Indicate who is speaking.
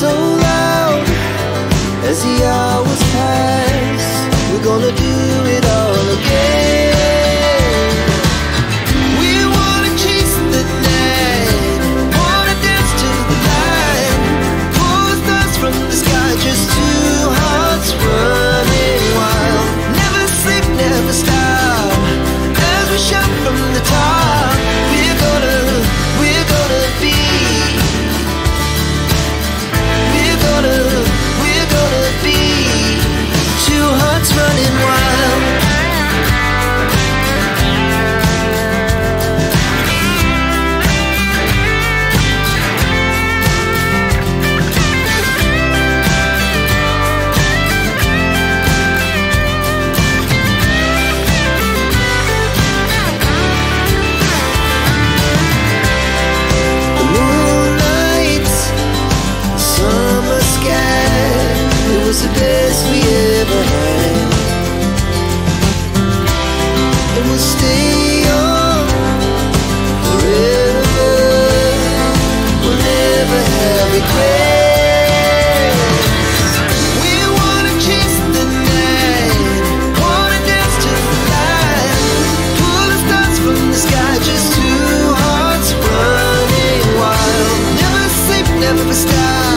Speaker 1: So loud as the hours pass. We're gonna do stop.